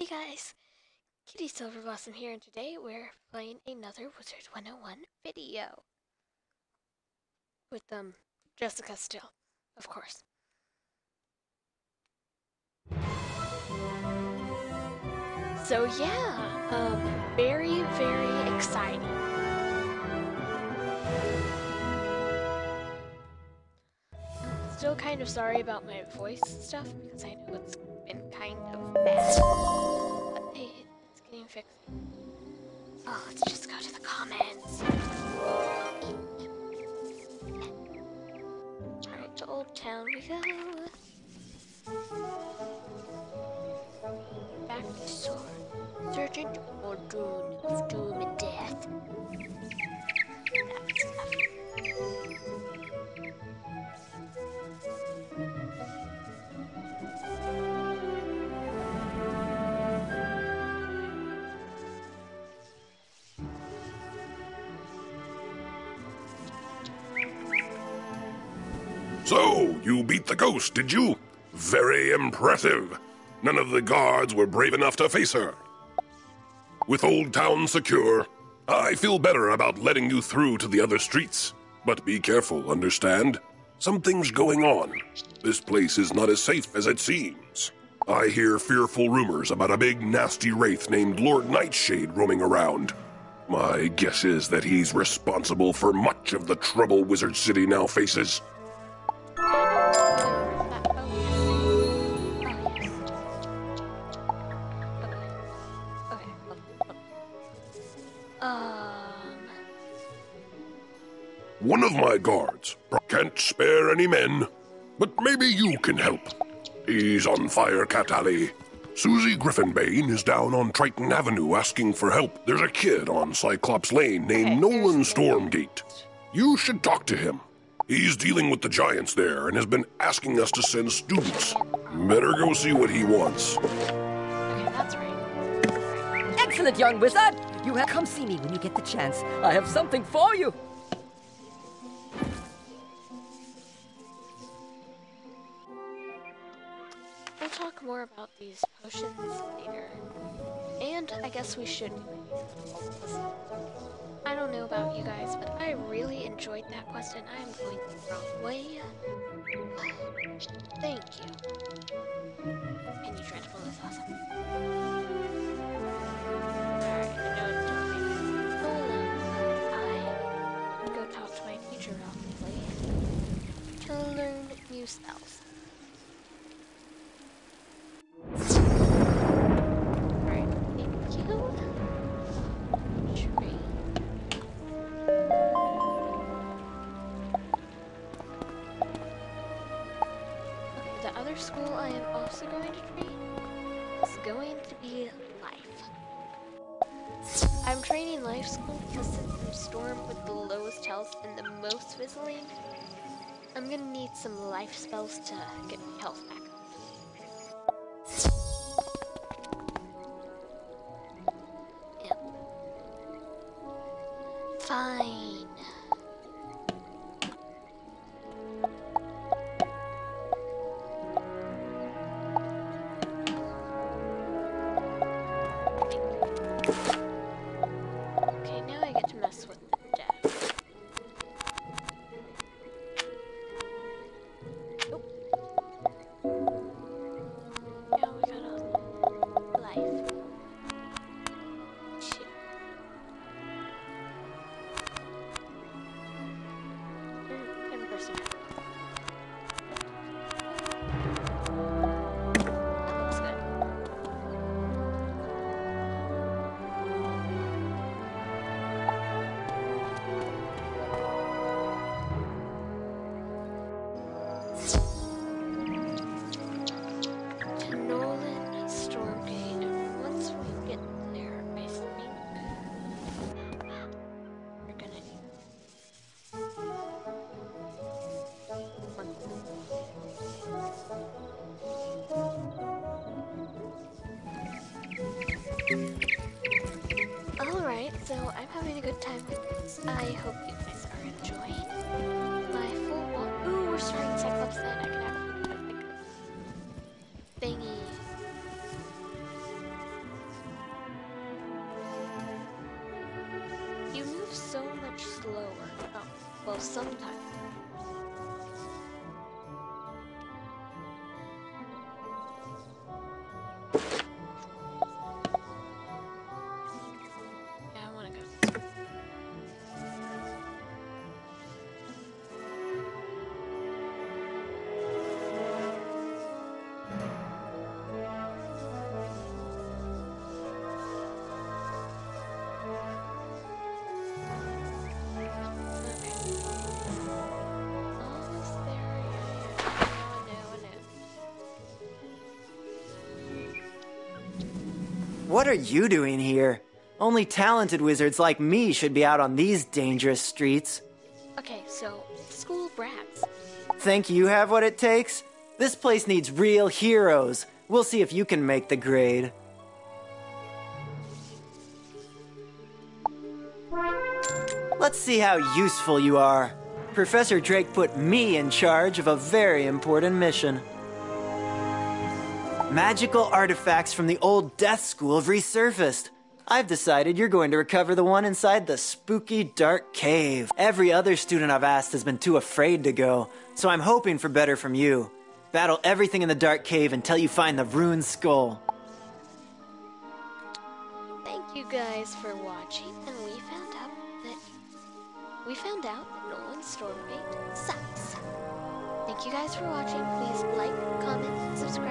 Hey guys, Katie Silverblossom here, and today we're playing another Wizard 101 video. With, um, Jessica still, of course. So yeah, um, very, very exciting. Still kind of sorry about my voice stuff, because I know it's been kind of bad. Getting fixed. Oh, let's just go to the comments. So, you beat the ghost, did you? Very impressive. None of the guards were brave enough to face her. With Old Town secure, I feel better about letting you through to the other streets. But be careful, understand? Something's going on. This place is not as safe as it seems. I hear fearful rumors about a big nasty wraith named Lord Nightshade roaming around. My guess is that he's responsible for much of the trouble Wizard City now faces. My guards can't spare any men, but maybe you can help. He's on fire, Firecat Alley. Susie Griffinbane is down on Triton Avenue asking for help. There's a kid on Cyclops Lane named Okay, Nolan Stormgate. You should talk to him. He's dealing with the giants there and has been asking us to send students. Better go see what he wants. okay, that's right. Excellent, young wizard! You have come see me when you get the chance. I have something for you. Talk more about these potions later. And I guess we should. I don't know about you guys, but I really enjoyed that quest and I'm going the wrong way. Thank you. And you dreadful is awesome. Alright, I know it's talking. Hold. I go talk to my teacher quickly to learn new spells. School I am also going to train. Is going to be Life. I'm training Life School because since I'm Storm with the lowest health and the most fizzling, I'm gonna need some life spells to get my health back Alright, so I'm having a good time with this. I hope you guys are enjoying my full walk. Ooh, we're starting Cyclops then. I can have like thingy. You move so much slower. Oh, well, sometimes. What are you doing here? Only talented wizards like me should be out on these dangerous streets. Okay, so school brats. Think you have what it takes? This place needs real heroes. We'll see if you can make the grade. Let's see how useful you are. Professor Drake put me in charge of a very important mission. Magical artifacts from the old death school have resurfaced. I've decided you're going to recover the one inside the spooky dark cave. Every other student I've asked has been too afraid to go, so I'm hoping for better from you. Battle everything in the dark cave until you find the ruined skull. Thank you guys for watching, and we found out that we found out that Nolan Stormbait sucks. Thank you guys for watching. Please like, comment, subscribe,